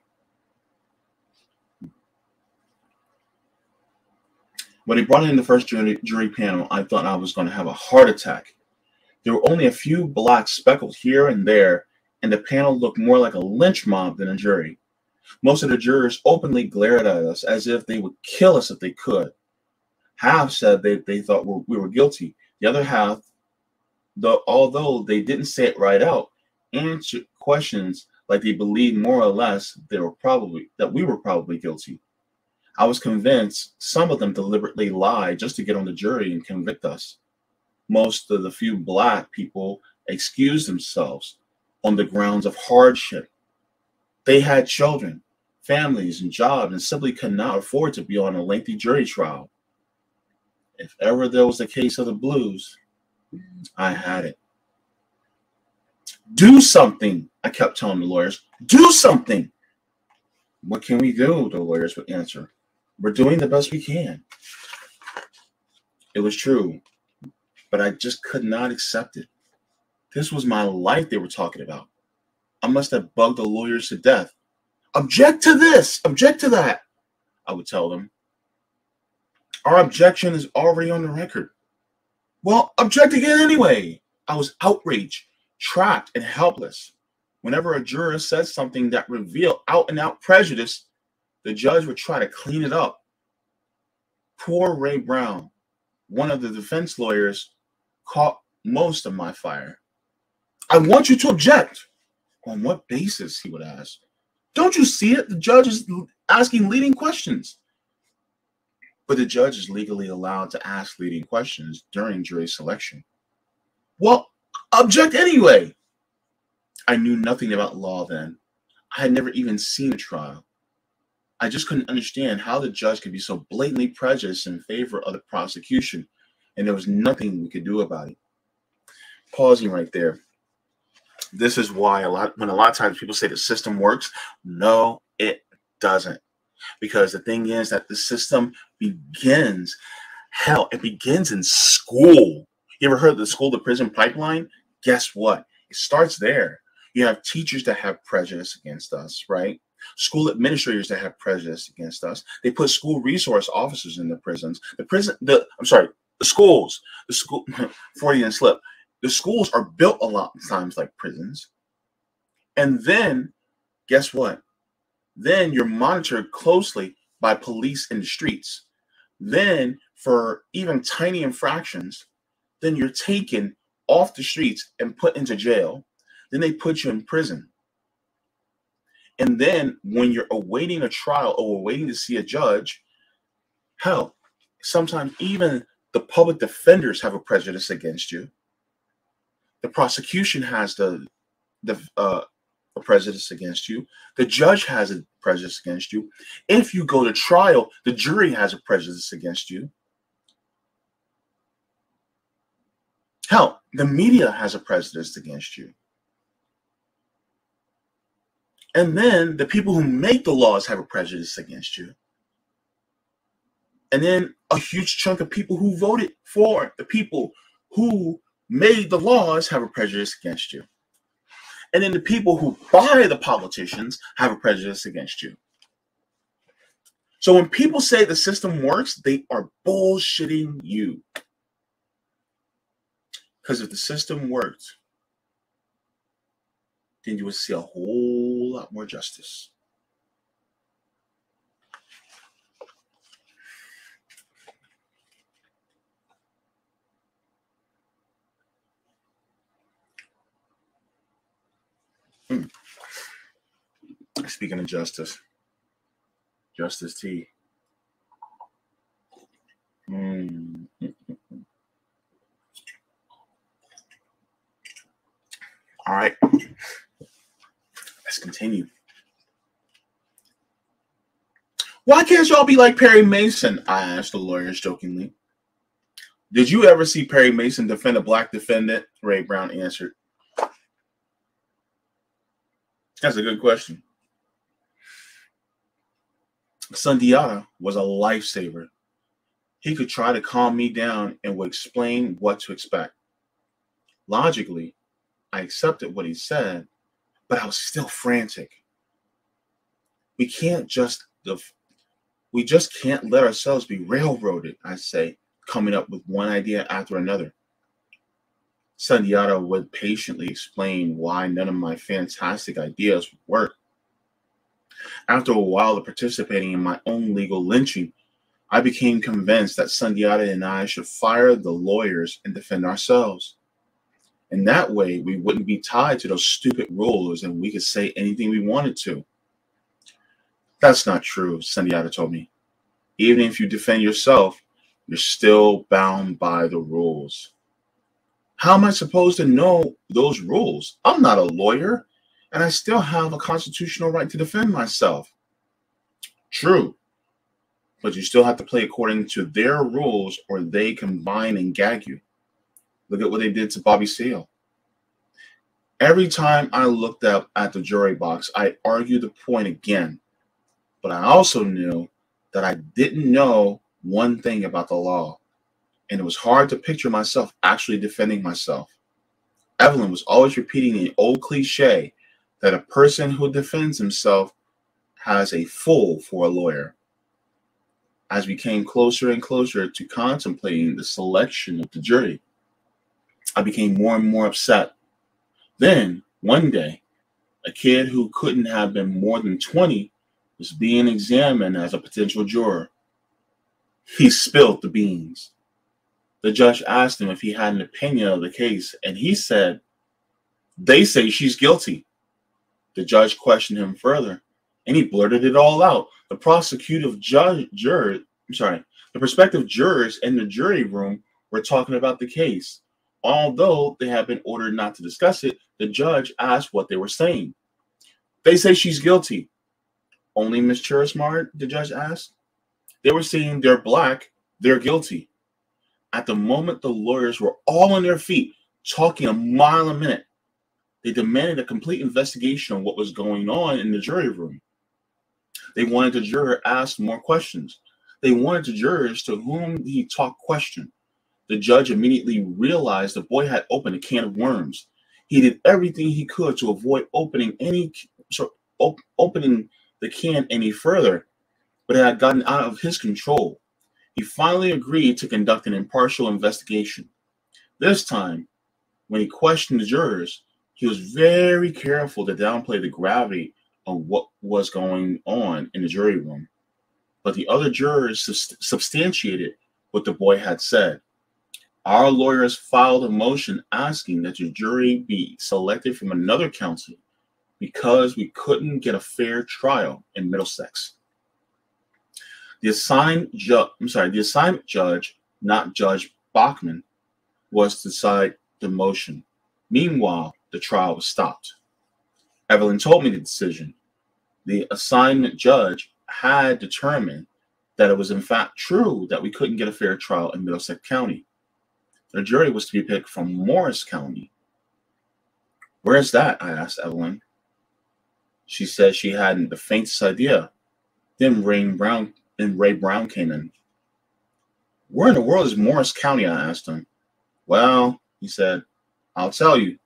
When they brought in the first jury, jury panel, I thought I was going to have a heart attack. There were only a few blacks speckled here and there and the panel looked more like a lynch mob than a jury. Most of the jurors openly glared at us as if they would kill us if they could. Half said they, they thought we were guilty. The other half, though, although they didn't say it right out, answered questions like they believed more or less they were probably that we were probably guilty. I was convinced some of them deliberately lied just to get on the jury and convict us. Most of the few black people excused themselves on the grounds of hardship. They had children, families, and jobs, and simply could not afford to be on a lengthy jury trial. If ever there was a case of the blues, I had it. Do something, I kept telling the lawyers. Do something. What can we do? The lawyers would answer. We're doing the best we can. It was true, but I just could not accept it. This was my life they were talking about. I must have bugged the lawyers to death. Object to this, object to that, I would tell them. Our objection is already on the record. Well, object again anyway. I was outraged, trapped, and helpless. Whenever a juror said something that revealed out and out prejudice, the judge would try to clean it up. Poor Ray Brown, one of the defense lawyers, caught most of my fire. I want you to object. On what basis? He would ask. Don't you see it? The judge is asking leading questions. But the judge is legally allowed to ask leading questions during jury selection. Well, object anyway. I knew nothing about law then. I had never even seen a trial. I just couldn't understand how the judge could be so blatantly prejudiced in favor of the prosecution, and there was nothing we could do about it. Pausing right there. This is why a lot when a lot of times people say the system works, no, it doesn't. Because the thing is that the system begins, hell, it begins in school. You ever heard of the school to prison pipeline? Guess what? It starts there. You have teachers that have prejudice against us, right? School administrators that have prejudice against us. They put school resource officers in the prisons. The prison, the I'm sorry, the schools, the school, Freudian slip. The schools are built a lot of times like prisons. And then, guess what? Then you're monitored closely by police in the streets. Then, for even tiny infractions, then you're taken off the streets and put into jail. Then they put you in prison. And then when you're awaiting a trial or waiting to see a judge, hell, sometimes even the public defenders have a prejudice against you. The prosecution has the the uh, a prejudice against you. The judge has a prejudice against you. If you go to trial, the jury has a prejudice against you. Hell, the media has a prejudice against you. And then the people who make the laws have a prejudice against you. And then a huge chunk of people who voted for the people who made the laws have a prejudice against you. And then the people who buy the politicians have a prejudice against you. So when people say the system works, they are bullshitting you. Because if the system worked, then you would see a whole lot more justice. Speaking of justice, Justice T. Mm. All right. Let's continue. Why can't y'all be like Perry Mason? I asked the lawyers jokingly. Did you ever see Perry Mason defend a black defendant? Ray Brown answered. That's a good question. Sundiata was a lifesaver. He could try to calm me down and would explain what to expect. Logically, I accepted what he said, but I was still frantic. We can't just the we just can't let ourselves be railroaded, I say, coming up with one idea after another. Sundiata would patiently explain why none of my fantastic ideas would work. After a while of participating in my own legal lynching, I became convinced that Sundiata and I should fire the lawyers and defend ourselves. In that way, we wouldn't be tied to those stupid rules and we could say anything we wanted to. That's not true, Sundiata told me. Even if you defend yourself, you're still bound by the rules. How am I supposed to know those rules? I'm not a lawyer, and I still have a constitutional right to defend myself. True, but you still have to play according to their rules, or they combine and gag you. Look at what they did to Bobby Seale. Every time I looked up at the jury box, I argued the point again. But I also knew that I didn't know one thing about the law and it was hard to picture myself actually defending myself. Evelyn was always repeating the old cliche that a person who defends himself has a fool for a lawyer. As we came closer and closer to contemplating the selection of the jury, I became more and more upset. Then, one day, a kid who couldn't have been more than 20 was being examined as a potential juror. He spilled the beans. The judge asked him if he had an opinion of the case, and he said, They say she's guilty. The judge questioned him further, and he blurted it all out. The prosecutive judge, juror, I'm sorry, the prospective jurors in the jury room were talking about the case. Although they had been ordered not to discuss it, the judge asked what they were saying. They say she's guilty. Only Miss Chesimard, the judge asked. They were saying they're black, they're guilty. At the moment, the lawyers were all on their feet, talking a mile a minute. They demanded a complete investigation on what was going on in the jury room. They wanted the juror asked more questions. They wanted the jurors to whom he talked question. The judge immediately realized the boy had opened a can of worms. He did everything he could to avoid opening any so op- opening the can any further, but it had gotten out of his control he finally agreed to conduct an impartial investigation. This time, when he questioned the jurors, he was very careful to downplay the gravity of what was going on in the jury room. But the other jurors substantiated what the boy had said. Our lawyers filed a motion asking that the jury be selected from another county because we couldn't get a fair trial in Middlesex. The assigned judge, I'm sorry, the assignment judge, not Judge Bachman, was to decide the motion. Meanwhile, the trial was stopped. Evelyn told me the decision. The assignment judge had determined that it was in fact true that we couldn't get a fair trial in Middlesex County. The jury was to be picked from Morris County. Where's that? I asked Evelyn. She said she hadn't the faintest idea. Then Rain Brown and Ray Brown came in. Where in the world is Morris County? I asked him. Well, he said, I'll tell you.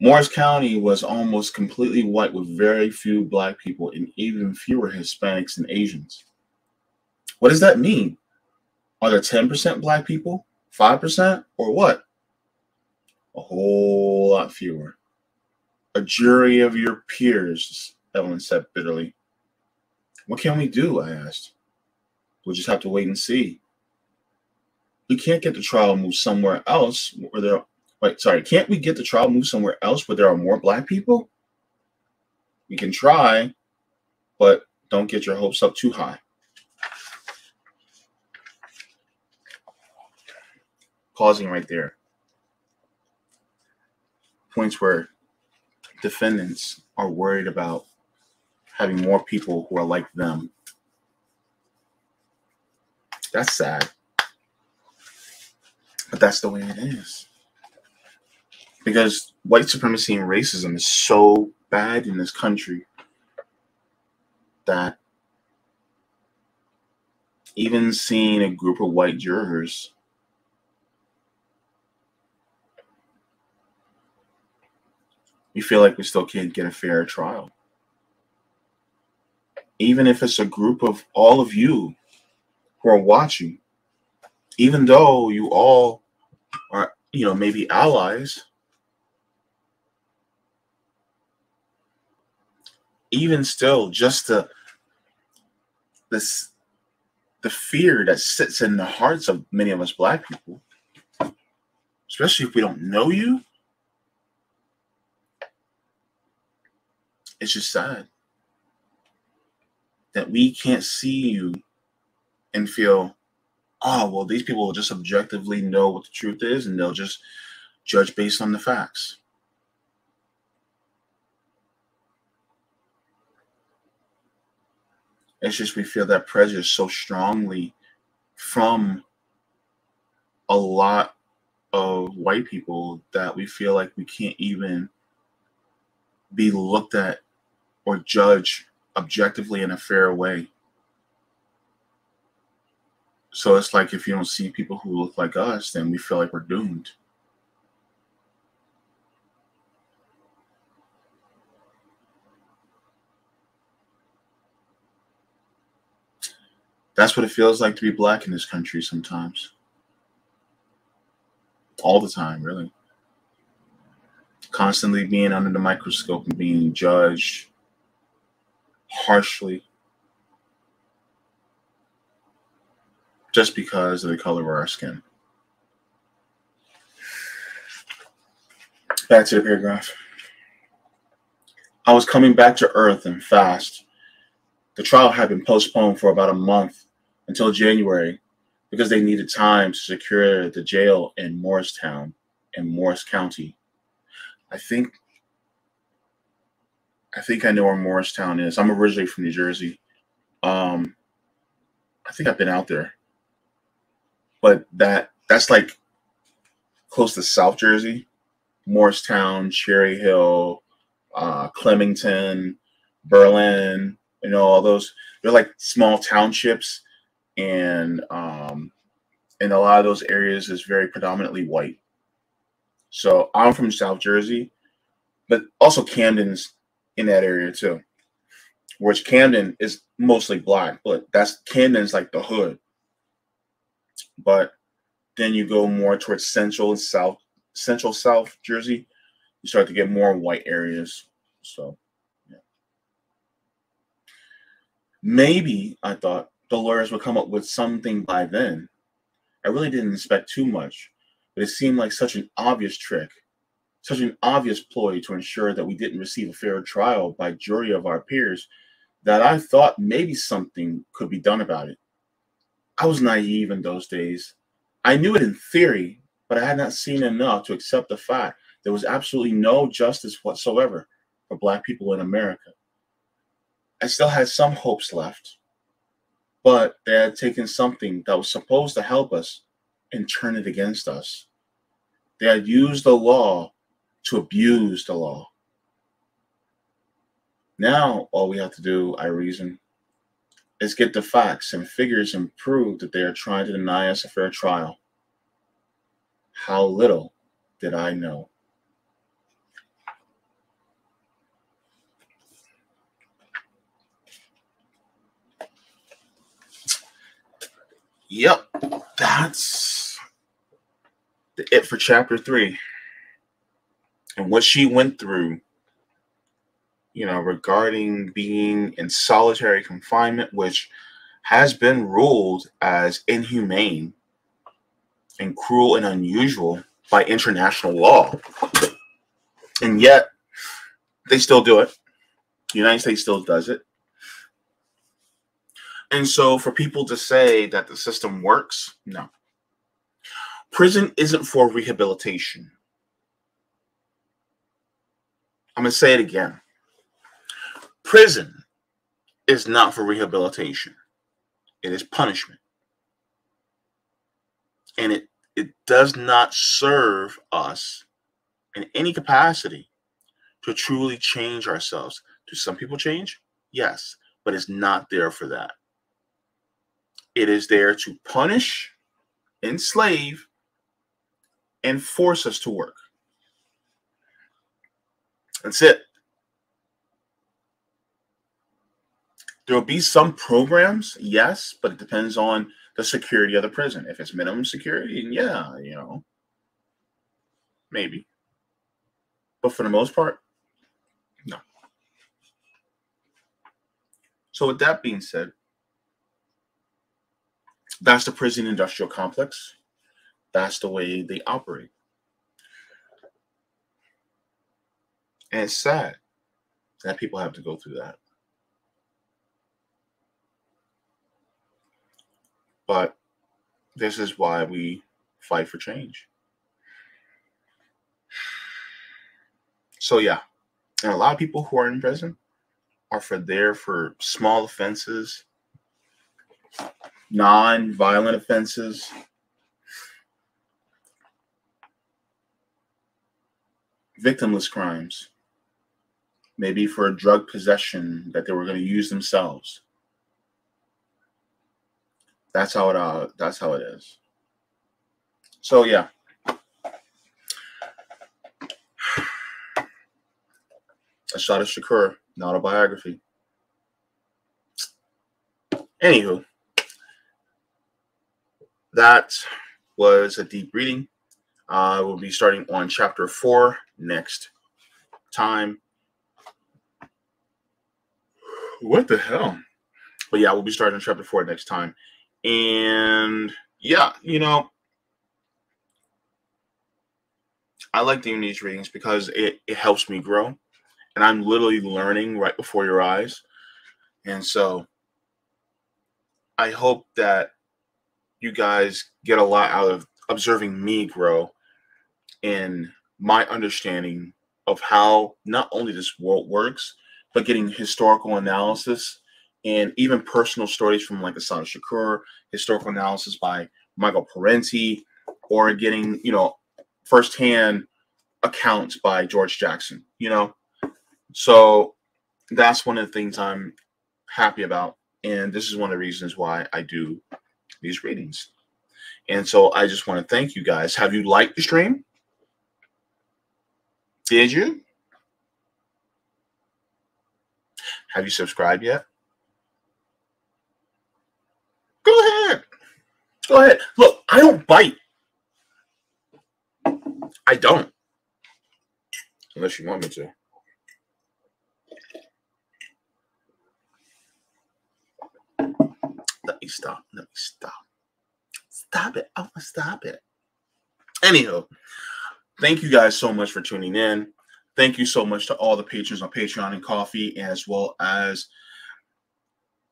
Morris County was almost completely white with very few black people and even fewer Hispanics and Asians. What does that mean? Are there 10% black people, 5%, or what? A whole lot fewer. A jury of your peers, Evelyn said bitterly. What can we do? I asked. We'll just have to wait and see. We can't get the trial moved somewhere else where there wait, sorry, can't we get the trial moved somewhere else where there are more black people? We can try, but don't get your hopes up too high. Pausing right there. Points where defendants are worried about having more people who are like them. That's sad. But that's the way it is. Because white supremacy and racism is so bad in this country that even seeing a group of white jurors we feel like we still can't get a fair trial even if it's a group of all of you who are watching, even though you all are, you know, maybe allies, even still, just the this the fear that sits in the hearts of many of us black people, especially if we don't know you, it's just sad that we can't see you and feel, oh, well, these people will just objectively know what the truth is and they'll just judge based on the facts. It's just we feel that prejudice so strongly from a lot of white people that we feel like we can't even be looked at or judged objectively in a fair way. So it's like if you don't see people who look like us, then we feel like we're doomed. That's what it feels like to be black in this country sometimes. all the time, really. Constantly being under the microscope and being judged harshly just because of the color of our skin. Back to the paragraph. I was coming back to Earth and fast. The trial had been postponed for about a month until January because they needed time to secure the jail in Morristown in Morris County. I think I think I know where Morristown is. I'm originally from New Jersey. Um I think I've been out there. But that that's like close to South Jersey. Morristown, Cherry Hill, uh, Clementon, Berlin, you know, all those. They're like small townships, and um, and a lot of those areas is very predominantly white. So I'm from South Jersey, but also Camden's in that area too. Which Camden is mostly black, but that's Camden's like the hood. But then you go more towards central and south central South Jersey, you start to get more white areas. So, yeah. Maybe I thought the lawyers would come up with something by then. I really didn't expect too much, but it seemed like such an obvious trick, such an obvious ploy to ensure that we didn't receive a fair trial by jury of our peers that I thought maybe something could be done about it. I was naive in those days. I knew it in theory, but I had not seen enough to accept the fact there was absolutely no justice whatsoever for Black people in America. I still had some hopes left, but they had taken something that was supposed to help us and turn it against us. They had used the law to abuse the law. Now, all we have to do, I reason, is get the facts and figures and prove that they are trying to deny us a fair trial. How little did I know? Yep, that's the it for chapter three. And what she went through, you know, regarding being in solitary confinement, which has been ruled as inhumane and cruel and unusual by international law. And yet, they still do it. The United States still does it. And so, for people to say that the system works, no. Prison isn't for rehabilitation. I'm going to say it again. Prison is not for rehabilitation, it is punishment and it it does not serve us in any capacity to truly change ourselves. Do some people change? Yes, but it's not there for that. It is there to punish, enslave, and force us to work. That's it. There will be some programs, yes, but it depends on the security of the prison. If it's minimum security, yeah, you know, maybe. But for the most part, no. So, with that being said, that's the prison industrial complex. That's the way they operate. And it's sad that people have to go through that. But this is why we fight for change. So yeah, and a lot of people who are in prison are for there for small offenses, non-violent offenses. Victimless crimes, maybe for a drug possession that they were going to use themselves. That's how it uh that's how it is. So yeah. Assata Shakur, an autobiography. Anywho, that was a deep reading. I will be starting on chapter four next time. What the hell? But yeah, we'll be starting chapter four next time. And yeah, you know, I like doing these readings because it, it helps me grow. And I'm literally learning right before your eyes. And so I hope that you guys get a lot out of observing me grow in my understanding of how not only this world works, but getting historical analysis and even personal stories from like Assata Shakur, historical analysis by Michael Parenti, or getting, you know, firsthand accounts by George Jackson, you know? So that's one of the things I'm happy about. And this is one of the reasons why I do these readings. And so I just want to thank you guys. Have you liked the stream? Did you? Have you subscribed yet? Go ahead. Go ahead. Look, I don't bite. I don't. Unless you want me to. Let me stop. Let me stop. Stop it. Oh, stop it. Anyhow, thank you guys so much for tuning in. Thank you so much to all the patrons on Patreon and Ko-fi, as well as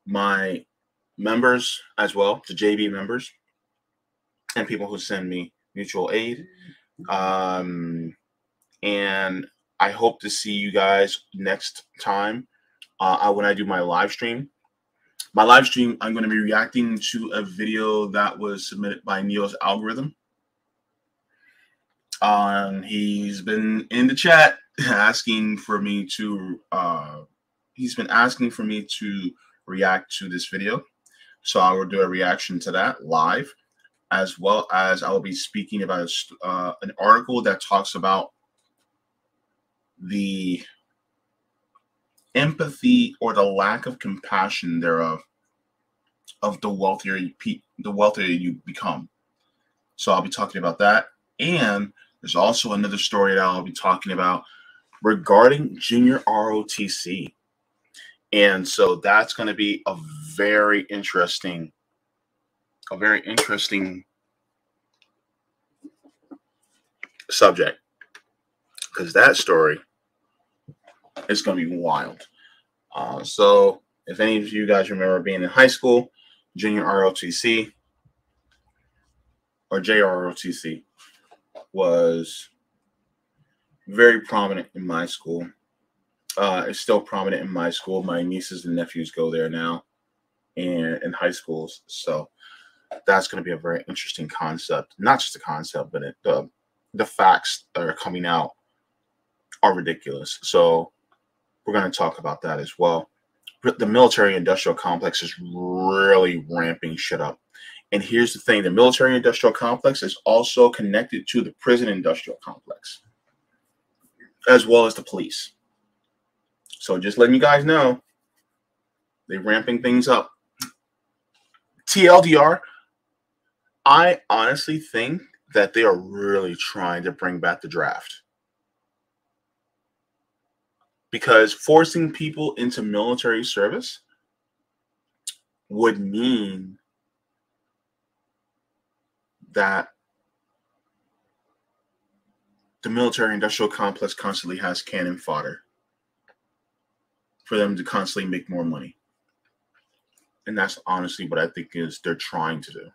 my members, as well, the JB members, and people who send me mutual aid. Um, and I hope to see you guys next time uh, when I do my live stream. My live stream, I'm going to be reacting to a video that was submitted by Neo's algorithm. Um, he's been in the chat asking for me to. Uh, he's been asking for me to react to this video, so I will do a reaction to that live, as well as I will be speaking about uh, an article that talks about the empathy or the lack of compassion thereof of the wealthier you the wealthier you become. So I'll be talking about that. And there's also another story that I'll be talking about regarding junior ROTC. And so that's going to be a very interesting, a very interesting subject because that story is going to be wild. Uh, so if any of you guys remember being in high school, junior ROTC or JROTC was very prominent in my school. Uh, it's still prominent in my school. My nieces and nephews go there now and in high schools. So that's going to be a very interesting concept. Not just a concept, but it, the the facts that are coming out are ridiculous. So we're going to talk about that as well. The military industrial complex is really ramping shit up. And here's the thing the military industrial complex is also connected to the prison industrial complex, as well as the police. So just letting you guys know, they're ramping things up. TLDR, I honestly think that they are really trying to bring back the draft because forcing people into military service would mean that the military industrial complex constantly has cannon fodder for them to constantly make more money. And that's honestly what I think is they're trying to do.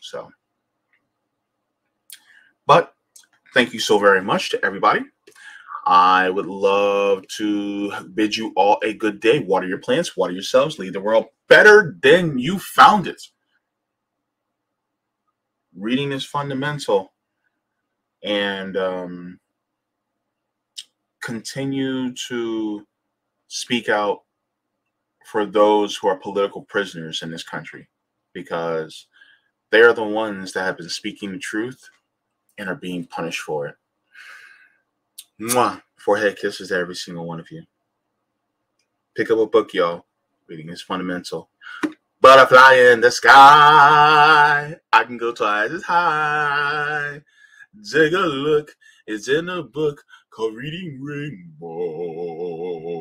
So, but thank you so very much to everybody. I would love to bid you all a good day. Water your plants, water yourselves, leave the world better than you found it. Reading is fundamental. And um, continue to speak out for those who are political prisoners in this country because they are the ones that have been speaking the truth and are being punished for it. Mwah. Forehead kisses to every single one of you. Pick up a book, y'all. Reading is fundamental. Butterfly in the sky. I can go twice as high. Take a look. It's in a book called Reading Rainbow.